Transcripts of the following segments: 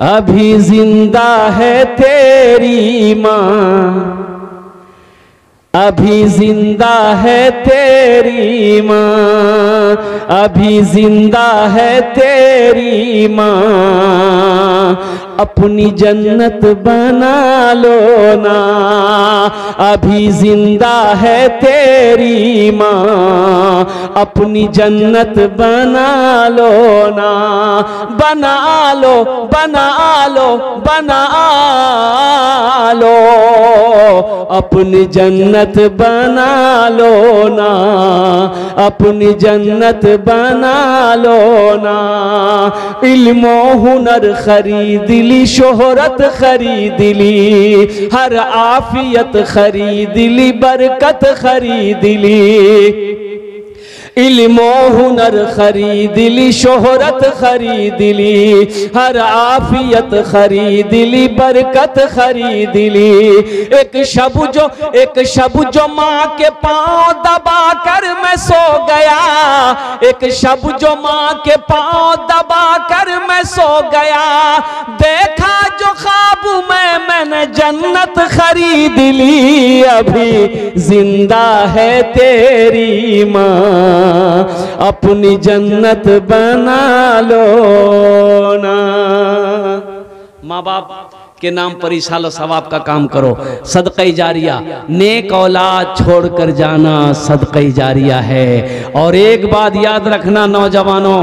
अभी ज़िंदा है तेरी माँ। अभी ज़िंदा है तेरी माँ। अभी ज़िंदा है तेरी माँ। अपनी जन्नत बना लो ना। अभी ज़िंदा है तेरी माँ। अपनी जन्नत बना लो ना। बना लो बना लो बना लो। अपनी जन्नत बना लो ना। अपनी जन्नत बना लो ना। इल्मो हुनर खरीद ली शोहरत खरीद ली हर आफियत खरीद ली बरकत खरीद ली। इल्मो हुनर खरीद ली शोहरत खरीद ली हर आफियत खरीद ली बरकत खरीद ली एक शब जो एक शब जो माँ के पाँव दबा कर मैं सो गया। एक शब जो माँ के पाँव दबा कर मैं सो गया। देखा जो ख्वाब में मैंने जन्नत खरीद ली, अभी ज़िंदा है तेरी माँ। अपनी जन्नत बना लो ना। माँ बाप के नाम पर इशालो सवाब का काम करो। सदक़ जारिया, नेक औलाद छोड़कर जाना सदक़ जारिया है। और एक बात याद रखना नौजवानों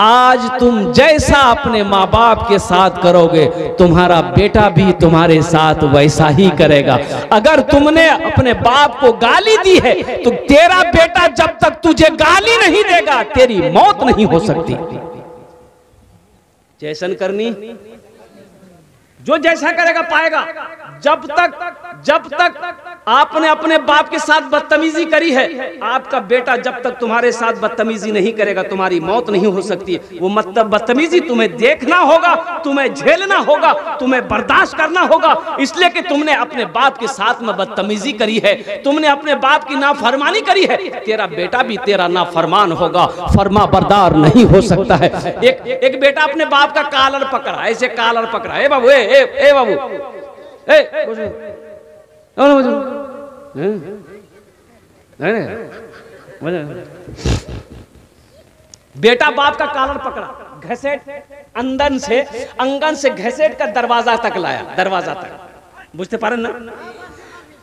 आज तुम जैसा अपने माँ बाप के साथ करोगे, तुम्हारा बेटा भी तुम्हारे साथ वैसा ही करेगा। अगर तुमने अपने बाप को गाली दी है तो तेरा बेटा जब तक तुझे गाली नहीं देगा, तेरी मौत नहीं हो सकती। जैसन करनी, जो जैसा करेगा, पाएगा। जब तक जब तक आपने अपने बाप के साथ बदतमीजी करी है। आपका बेटा जब तक तुम्हारे साथ बदतमीजी नहीं करेगा तुम्हारी मौत नहीं हो सकती। वो मतलब बदतमीजी तुम्हें देखना होगा तुम्हें झेलना होगा तुम्हें बर्दाश्त करना होगा। इसलिए कि तुमने अपने बाप के साथ में बदतमीजी करी है। तुमने अपने बाप की नाफरमानी करी है। तेरा बेटा भी तेरा नाफरमान होगा। फरमा बरदार नहीं हो सकता है। एक एक बेटा अपने बाप का कालर पकड़ा ऐसे कालर पकड़ा। ए बाबू ए ए, ए बाबू। ए बोलो। बेटा बाप का कालर पकड़ा, घसेट अंदर से, अंगन से घसेट कर दरवाज़ा तक लाया, दरवाज़ा तक। बुझते पारे ना?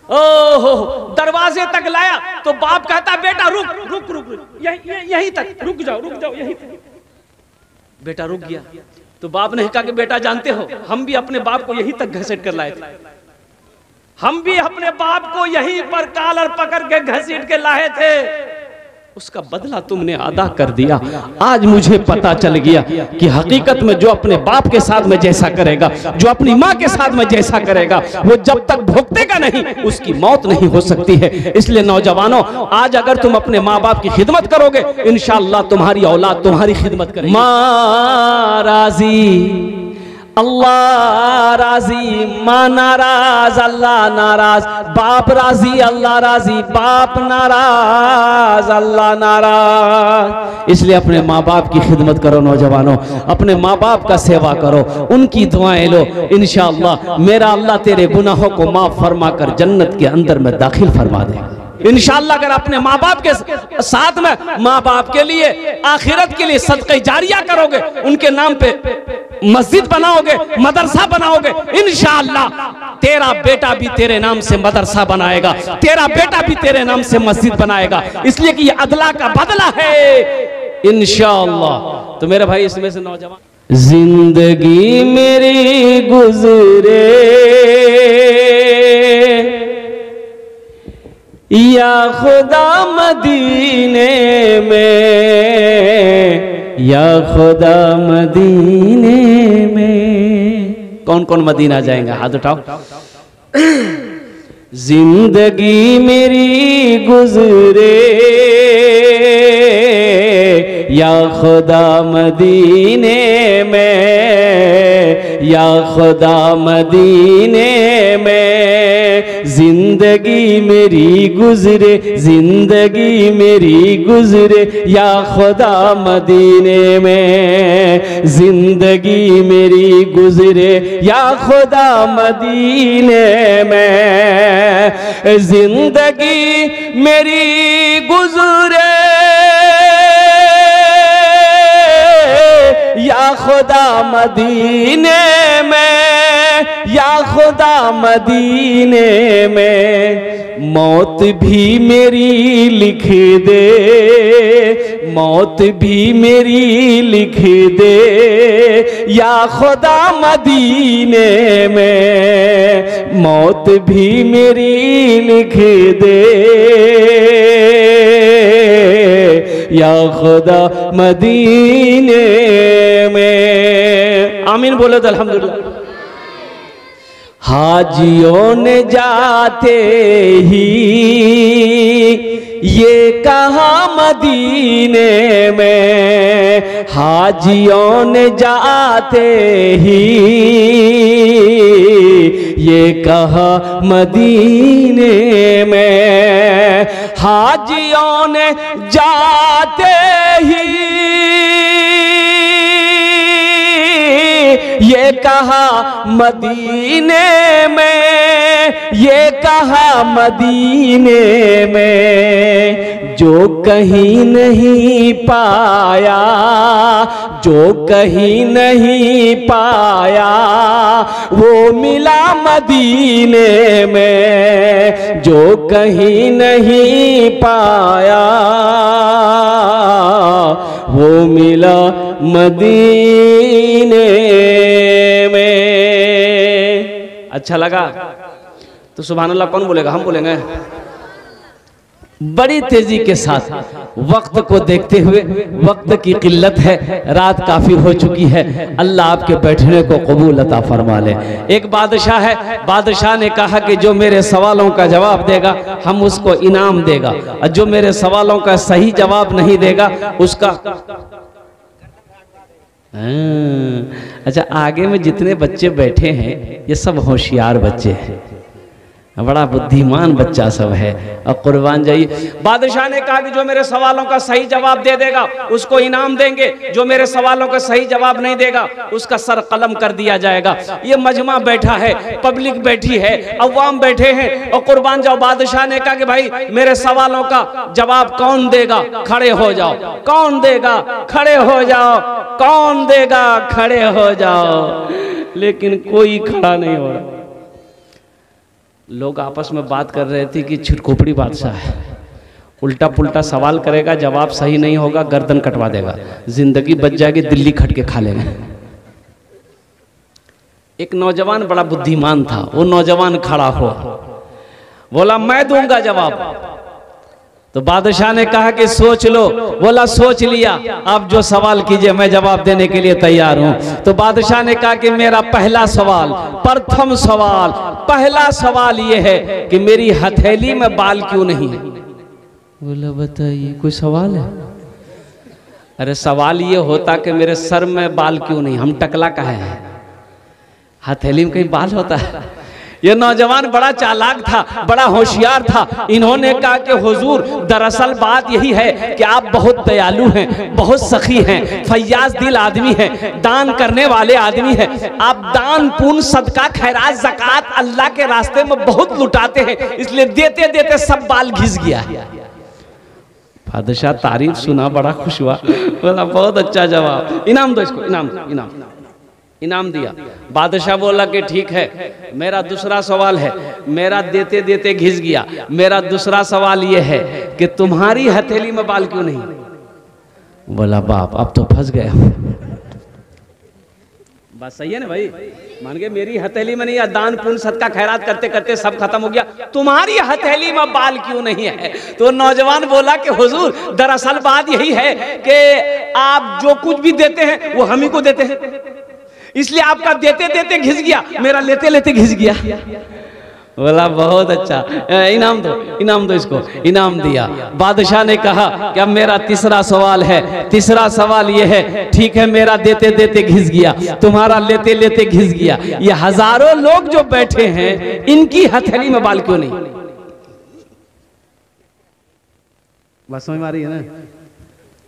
ओहो, दरवाजे तक लाया तो बाप कहता, बेटा, रुक रुक रुक यहीं तक, रुक जाओ रुक जाओ, यहीं तक। बेटा रुक गया। तो बाप ने कहा कि, बेटा, जानते हो, हम भी अपने बाप को यहीं तक घसेट कर लाए थे। हम भी अपने बाप को यहीं पर कालर पकड़ के घसीट के लाए थे। उसका बदला तुमने अदा कर दिया। आज मुझे पता चल गया कि हकीकत में जो अपने बाप के साथ में जैसा करेगा, जो अपनी माँ के साथ में जैसा करेगा, वो जब तक भुगतेगा नहीं, उसकी मौत नहीं हो सकती है। इसलिए नौजवानों, आज अगर तुम अपने माँ बाप की खिदमत करोगे इंशाल्लाह तुम्हारी औलाद तुम्हारी खिदमत करेगी। माँ राज़ी। अल्लाह राज़ी, माँ नाराज़, अल्लाह नाराज़, बाप राज़ी, अल्लाह राज़ी, बाप नाराज़, अल्लाह नाराज़। इसलिए अपने माँ बाप की खिदमत करो नौजवानों, अपने माँ बाप का सेवा करो, उनकी दुआएँ लो। इंशाअल्लाह, मेरा अल्लाह तेरे गुनाहों को माफ़ फरमा कर जन्नत के अंदर में दाखिल फरमा देगा। इंशाल्लाह अगर अपने माँ बाप के साथ में माँ बाप के लिए, आखिरत के लिए सदक़ जारिया करोगे, उनके नाम पे मस्जिद बनाओगे, मदरसा बनाओगे, इंशाल्लाह तेरा बेटा भी तेरे नाम से मदरसा बनाएगा, तेरा बेटा भी तेरे नाम से मस्जिद बनाएगा। इसलिए कि ये अदला का बदला है। इंशाल्लाह। तो मेरे भाई, इसमें से नौजवान ज़िंदगी मेरी गुजरे। या खुदा मदीने में, या खुदा मदीने में। कौन कौन मदीना जाएँगे? हाथ उठाओ। ज़िंदगी मेरी गुजरे। या खुदा मदीने में, या खुदा मदीने में, ज़िंदगी मेरी गुजरे, ज़िंदगी मेरी गुजरे, या खुदा मदीने में, ज़िंदगी मेरी गुजरे, या खुदा मदीने में, ज़िंदगी मेरी गुजरे। खुदा मदीने में, या खुदा मदीने में, मौत भी मेरी लिख दे, मौत भी मेरी लिख दे, या खुदा मदीने में, मौत भी मेरी लिख दे। या खुदा मदीने में। आमीन बोले तो अल्हम्दुलिल्लाह। हाजियों ने जाते ही ये कहा मदीने में हाजियों ने जाते ही। ये कहा मदीने में हाजियों ने जाते ही। ये कहा मदीने में, ये कहा मदीने में, जो कहीं नहीं पाया, जो कहीं नहीं पाया, वो मिला मदीने में, जो कहीं नहीं पाया। वो मिला मदीने में। अच्छा लगा। तो सुबह अल्लाह कौन बोलेगा? हम बोलेंगे। बड़ी तेज़ी के साथ। वक्त को देखते हुए वक्त की किल्लत है रात काफ़ी हो चुकी है। अल्लाह आपके बैठने को कबूल अता फरमा ले। एक बादशाह है बादशाह ने कहा कि जो मेरे सवालों का जवाब देगा हम उसको इनाम देगा। और जो मेरे सवालों का सही जवाब नहीं देगा उसका हाँ, अच्छा आगे में जितने बच्चे बैठे हैं ये सब होशियार बच्चे हैं। बड़ा बुद्धिमान बच्चा सब है। और कुर्बान जाइए। बादशाह ने कहा कि जो मेरे सवालों का सही जवाब दे देगा, उसको इनाम देंगे। जो मेरे सवालों का सही जवाब नहीं देगा, उसका सर कलम कर दिया जाएगा। ये मजमा बैठा है, पब्लिक बैठी है अवाम बैठे हैं। और कुर्बान जाओ। बादशाह ने कहा कि भाई, मेरे सवालों का जवाब कौन देगा? खड़े हो जाओ। कौन देगा? खड़े हो जाओ। कौन देगा? खड़े हो जाओ। लेकिन कोई खड़ा नहीं हो रहा। लोग आपस में बात कर रहे थे कि छिटकोपड़ी बादशाह है। उल्टा पुल्टा सवाल करेगा, जवाब सही नहीं होगा, गर्दन कटवा देगा। ज़िंदगी बच जाएगी, दिल्ली खटके खा लेगा। एक नौजवान बड़ा बुद्धिमान था, वो नौजवान खड़ा हो बोला, मैं दूँगा जवाब। तो बादशाह ने कहा कि सोच लो। बोला, सोच लिया। आप जो सवाल कीजिए, मैं जवाब देने के लिए तैयार हूँ। तो बादशाह ने कहा कि मेरा पहला सवाल, प्रथम सवाल, पहला सवाल यह है कि मेरी हथेली में बाल क्यों नहीं? है बोला, बताइए, कोई सवाल है? अरे सवाल ये होता कि मेरे सर में बाल क्यों नहीं? हम टकला कहे हैं। हथेली में कहीं बाल होता है? ये नौजवान बड़ा चालाक था, बड़ा होशियार था। इन्होंने कहा कि, हुजूर, दरअसल बात यही है कि आप बहुत दयालु हैं, बहुत सखी हैं, फैयाज दिल आदमी हैं, दान करने वाले आदमी हैं। आप दान पुण्य सदका खैरात जक़ात अल्लाह के रास्ते में बहुत लुटाते हैं, इसलिए देते देते सब बाल घिस गया है। बादशाह तारीफ़ सुना, बड़ा खुश हुआ। बोला, बहुत अच्छा जवाब। इनाम दो इसको इनाम इनाम इनाम। दिया। बादशाह बोला कि ठीक है, मेरा दूसरा सवाल है। मेरा देते देते घिस गया। मेरा दूसरा सवाल यह है कि तुम्हारी हथेली में बाल क्यों नहीं? बोला, बाप, अब तो फंस गया बात सही है ना भाई? मान के मेरी हथेली में नहीं है, दान, पुण्य, सदका, खैरात करते करते सब खत्म हो गया। तुम्हारी हथेली में बाल क्यों नहीं है? तो नौजवान बोला कि, हुजूर, दरअसल बात यही है कि आप जो कुछ भी देते हैं, वो हम ही को देते हैं। इसलिए आपका देते देते घिस गया मेरा लेते लेते घिस गया। बोला बहुत अच्छा। इनाम दो इनाम दो इसको इनाम दिया। बादशाह ने कहा कि अब मेरा तीसरा सवाल है। तीसरा सवाल ये है ठीक है मेरा देते देते घिस गया तुम्हारा लेते लेते घिस गया। ये हज़ारों लोग जो बैठे हैं इनकी हथेली में बाल क्यों नहीं? बस समझ मारी है ना?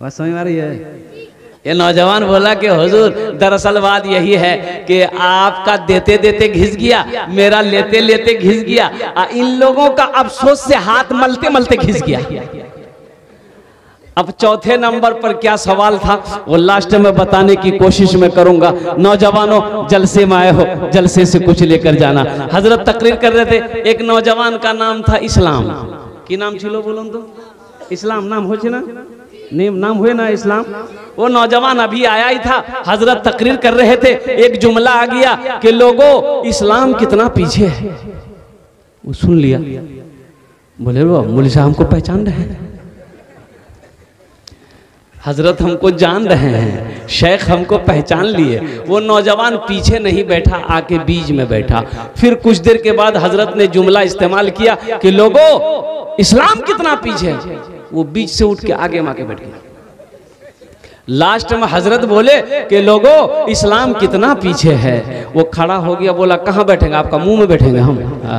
बस समझ मारी है? ये नौजवान बोला कि हुजूर, दरअसल बात यही है कि आपका देते देते घिस गया, मेरा लेते लेते घिस गया इन लोगों का अफसोस से हाथ मलते मलते घिस गया। अब चौथे नंबर पर क्या सवाल था? वो लास्ट में बताने की कोशिश में करूँगा। नौजवानों, जलसे में आए हो, जलसे से कुछ लेकर जाना। हज़रत तकरीर कर रहे थे, एक नौजवान का नाम था इस्लाम। की नाम छिलो बोलो तो? इस्लाम, नाम हो ना? नेम नाम हुए ना इस्लाम? वो नौजवान अभी आया ही था, हज़रत तकरीर कर रहे थे, एक जुमला आ गया कि लोगों, इस्लाम कितना पीछे है। वो सुन लिया। बोले, वो मुल साहब हमको पहचान रहे हज़रत हमको जान रहे हैं। शेख हमको पहचान लिए। वो नौजवान पीछे नहीं बैठा, आके बीज में बैठा। फिर कुछ देर के बाद हज़रत ने जुमला इस्तेमाल किया कि, लोगों, इस्लाम कितना पीछे वो बीच से उठ के आगे माके बैठ गया। लास्ट में हज़रत बोले कि लोगों इस्लाम कितना पीछे है? वो खड़ा हो गया बोला कहाँ बैठेंगे? आपका मुँह में बैठेंगे हम। आ,